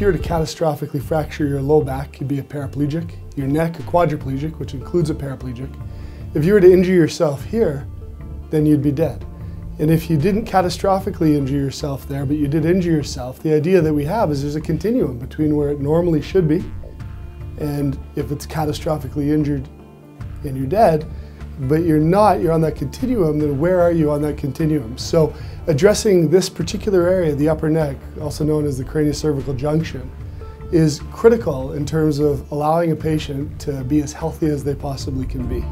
if you were to catastrophically fracture your low back, you'd be a paraplegic, your neck a quadriplegic, which includes a paraplegic. If you were to injure yourself here, then you'd be dead. And if you didn't catastrophically injure yourself there, but you did injure yourself, the idea that we have is there's a continuum between where it normally should be and if it's catastrophically injured and you're dead, but you're not, you're on that continuum, then where are you on that continuum? So addressing this particular area, the upper neck, also known as the craniocervical junction, is critical in terms of allowing a patient to be as healthy as they possibly can be.